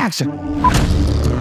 action.